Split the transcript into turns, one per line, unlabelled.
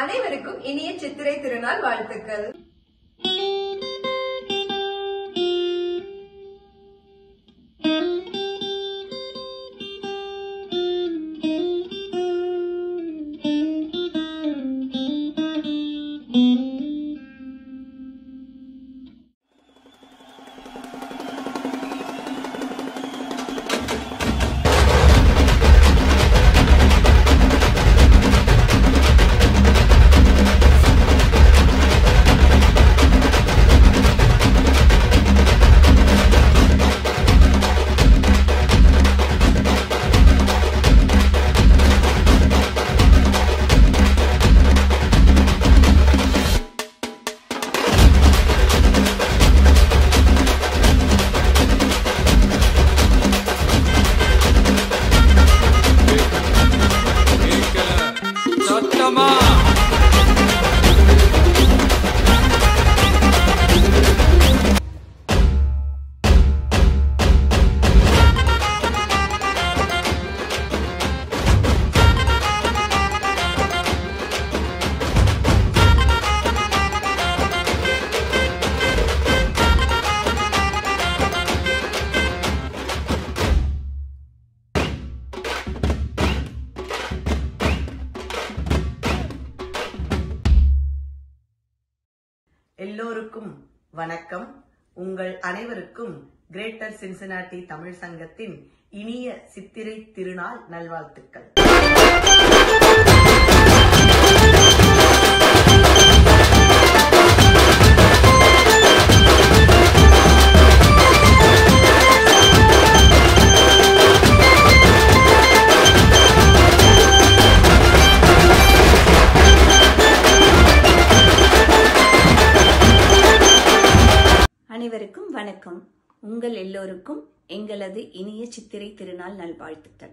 அனைவருக்கும் இனிய சித்திரை திருநாள் வாழ்த்துக்கள். நல்வாழ்த்துக்கள்
சத்தமா
எல்லோருக்கும் வணக்கம். உங்கள் அனைவருக்கும் கிரேட்டர் சின்சினாட்டி தமிழ் சங்கத்தின் இனிய சித்திரை திருநாள் நல்வாழ்த்துக்கள்.
அனைவருக்கும் வணக்கம். உங்கள் எல்லோருக்கும் எங்களது இனிய சித்திரை திருநாள் நல்வாழ்த்துக்கள்.